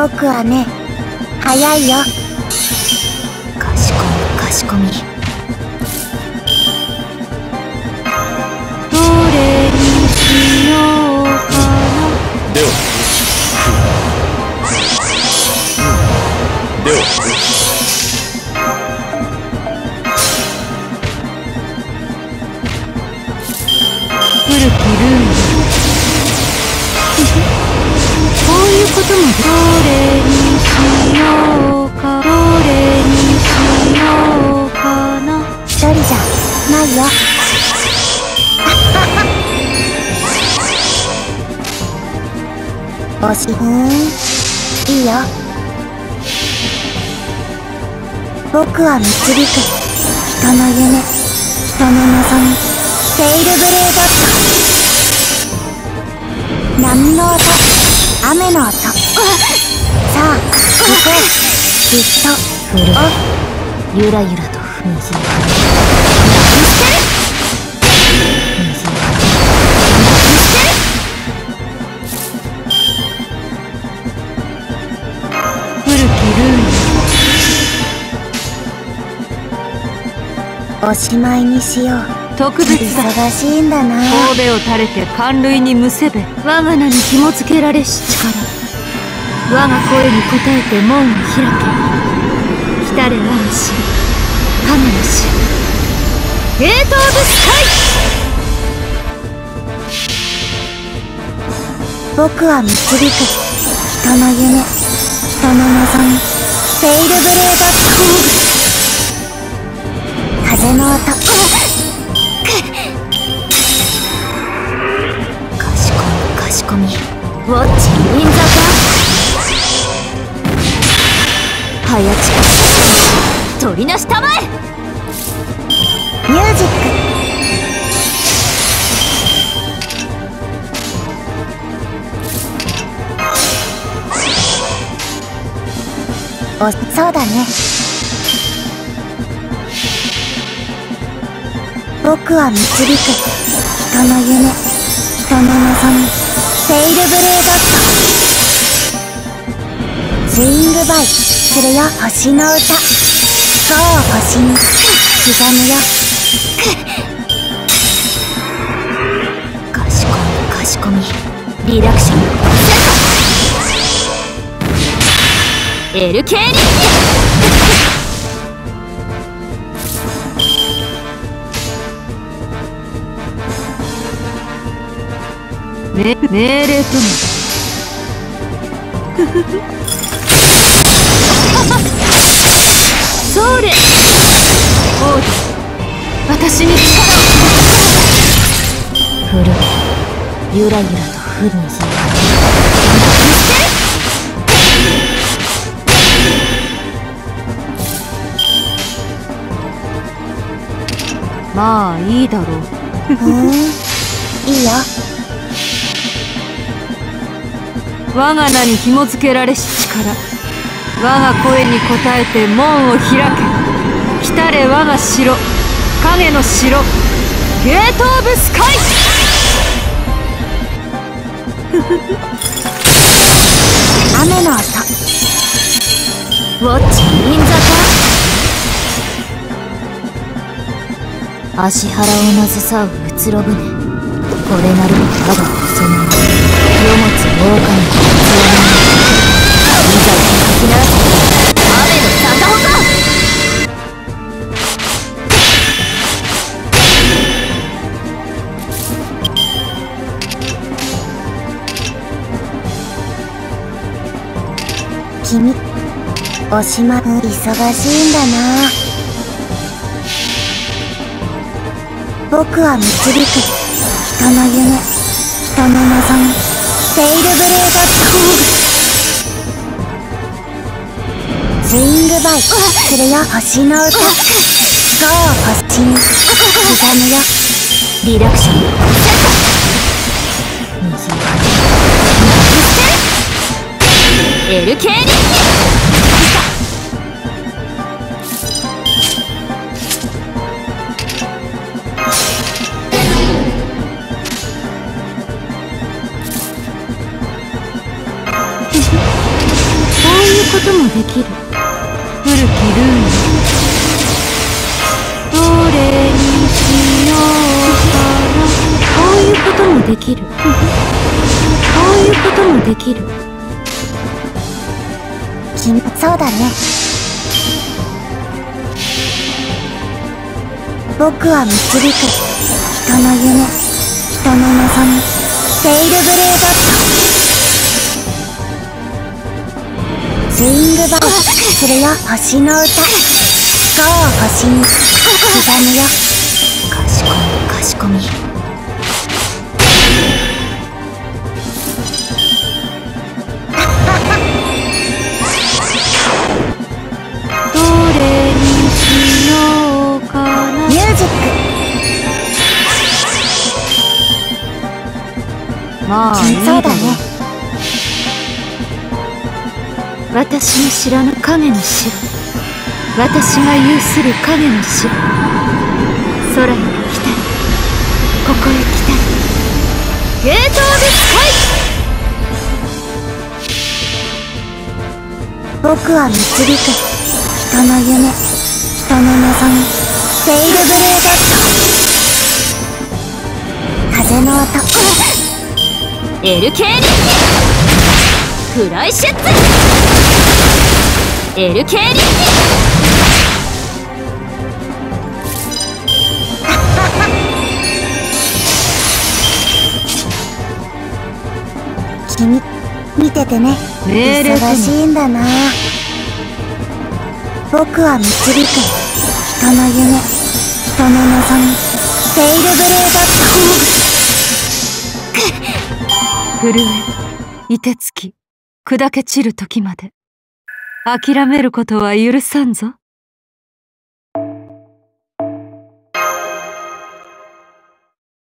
僕はね早いよ。かしこみかしこみ。どれにしようかな。ではでは。こういうことも。どれおしふーん。いいよ。僕は導く。人の夢。人の望み。セイルブレードット波の音。雨の音。さあ行こう。きっと古いゆらゆらと踏み水をおしまいにしよう。ル特別だ。忙しいんだな。神戸を垂れて寒類にむせべ。我が名に紐付けられし力。我が声に応えて門を開け。来たれ我が城神の城ゲート・オブ・スカイ。僕は導く。人の夢。人の望み。セイルブレード風の音。かしこみかしこみ。ウォッチインザパ早近取りなしたまえミュージック。おそうだね僕は導く人の夢人の望みセイルブレードットスイングバイするよ。星の歌。ゴー星に刻むよかしこみかしこみリダクション。エルケーリめ命令ともそれ王子私に力を古いゆらゆらと降る水まあいいだろうふーんいいよ我が名に紐付けられし力。我が声に応えて門を開け。来たれ我が城。影の城。ゲート・オブ・スカイ。雨の音。ウォッチインザパ足腹をなずさううつろ舟これなる我が細身君おしま忙しいんだな。僕は導く。人の夢人の望み。セイルブレードスイングバイするよ星の歌ゴー星に刻むよリダクションエルケーリできる。こういうこともできる。君そうだね。僕は導く。人の夢。人の望み。セイルブレード。ットスイングバイするよ星の歌。ゴー星に。刻むよ。かしこみかしこみどれにしようかな。ミュージッまあそうだね私の知らぬ影の城。私が有する影の城。空へ来たりここへ来たり。ゲート・オブ・スカイ僕は導く。人の夢人の望み。セイルブレード。ット風の音。エルケーリフライシェッツエルケーリ君見ててね。忙しいんだな。僕は導く。人の夢。人の望み。セイルブレード。ッ震え凍てつき砕け散る時まで。諦めることは許さんぞ。